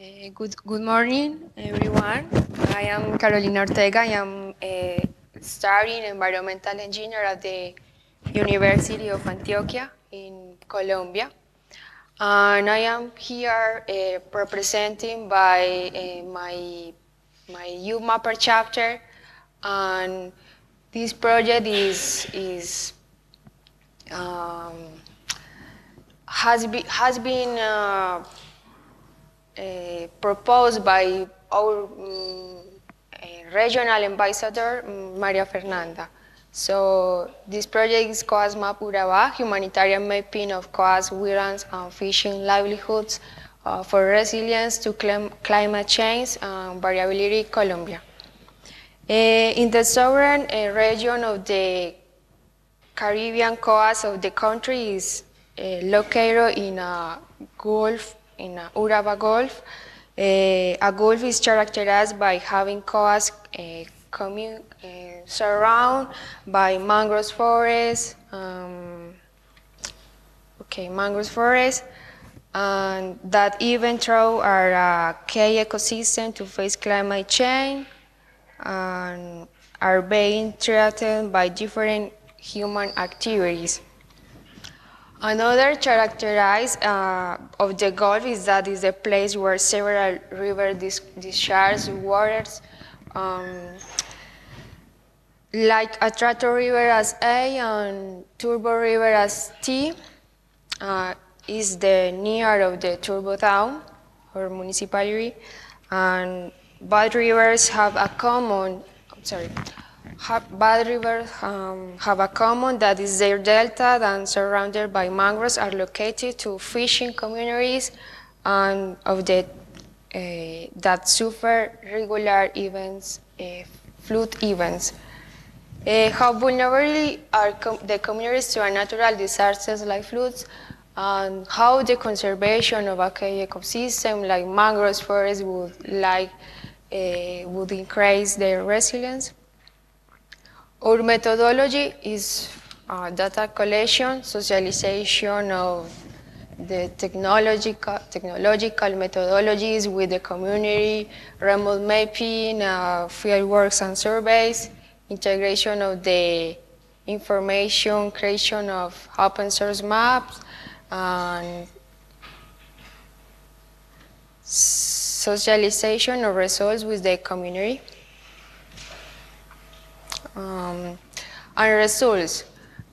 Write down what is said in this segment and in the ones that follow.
Uh, good, good morning, everyone. I am Carolina Ortega. I am a studying environmental engineer at the University of Antioquia in Colombia. And I am here uh, representing by my, my youth mapper chapter. And this project is, is um, has, be, has been uh, proposed by our um, regional ambassador, Maria Fernanda. So this project is COAS Map Urabá, humanitarian mapping of COAS wetlands and fishing livelihoods uh, for resilience to clim climate change and variability Colombia. Uh, in the southern uh, region of the Caribbean coast of the country is located in a gulf in uh, Urabá Gulf. Uh, a gulf is characterized by having coasts uh, uh, surrounded by mangrove forests, um, okay, mangrove forests, and that even are a key ecosystem to face climate change and are being threatened by different human activities. Another characteristic uh, of the Gulf is that it's a place where several rivers dis discharge waters, um, like Atrato River as A and Turbo River as T, uh, is the near of the Turbo town or municipality, and both rivers have a common, sorry, Bad rivers um, have a common that is their delta and surrounded by mangroves are located to fishing communities and of the uh, that suffer regular events, uh, flood events. Uh, how vulnerable are com the communities to natural disasters like floods and how the conservation of a ecosystem like mangroves forests would like would increase their resilience. Our methodology is uh, data collection, socialization of the technological, technological methodologies with the community, remote mapping, uh, field works and surveys, integration of the information, creation of open source maps, and socialization of results with the community um, and results.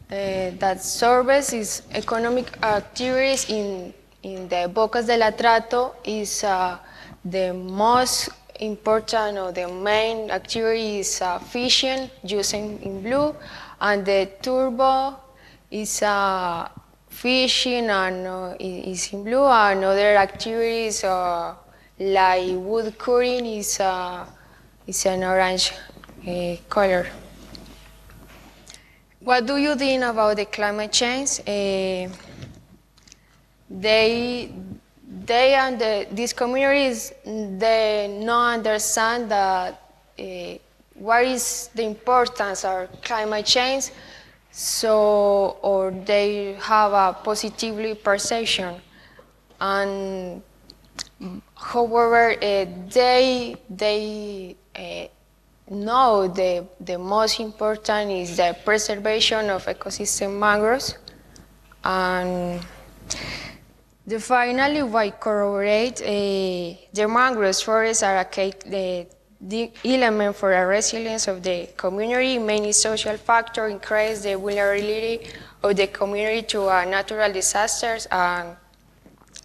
Uh, that service is economic activities in, in the Bocas del Atrato is uh, the most important or the main activity is uh, fishing using in blue and the turbo is uh, fishing and uh, is in blue and other activities uh, like wood curing is, uh, is an orange uh, color. What do you think about the climate change? Uh, they, they and the, these communities, they not understand that uh, what is the importance of climate change, so or they have a positively perception, and however uh, they they no, the, the most important is the preservation of ecosystem mangroves. And the finally, we corroborate uh, the mangroves forests are a key, the, the element for the resilience of the community. Many social factors increase the vulnerability of the community to uh, natural disasters and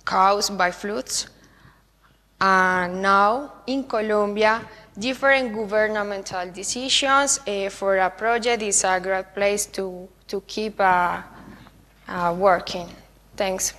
caused by floods. And now in Colombia, different governmental decisions uh, for a project is a great place to, to keep uh, uh, working. Thanks.